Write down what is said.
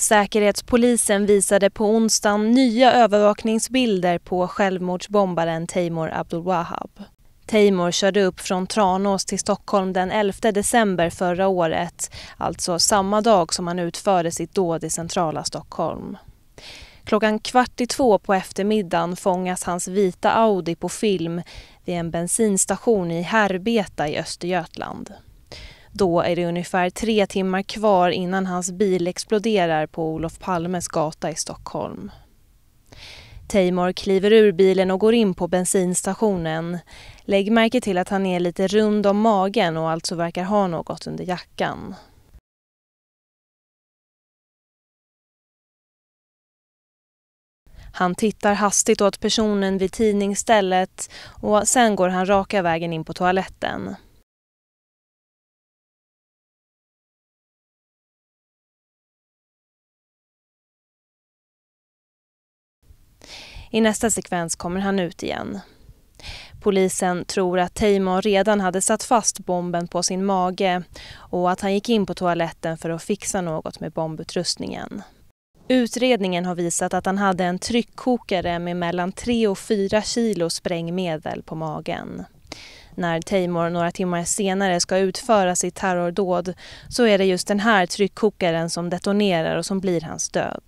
Säkerhetspolisen visade på onsdagen nya övervakningsbilder på självmordsbombaren Teimur Abdulwahab. Teimur körde upp från Tranås till Stockholm den 11 december förra året, alltså samma dag som han utförde sitt dåd i centrala Stockholm. Klockan kvart i två på eftermiddagen fångas hans vita Audi på film vid en bensinstation i Härbeta i Östergötland. Då är det ungefär tre timmar kvar innan hans bil exploderar på Olof Palmes gata i Stockholm. Teimor kliver ur bilen och går in på bensinstationen. Lägg märke till att han är lite rund om magen och alltså verkar ha något under jackan. Han tittar hastigt åt personen vid tidningsstället och sen går han raka vägen in på toaletten. I nästa sekvens kommer han ut igen. Polisen tror att Teimor redan hade satt fast bomben på sin mage och att han gick in på toaletten för att fixa något med bombutrustningen. Utredningen har visat att han hade en tryckkokare med mellan 3 och 4 kilo sprängmedel på magen. När Teimor några timmar senare ska utföra sitt terrordåd så är det just den här tryckkokaren som detonerar och som blir hans död.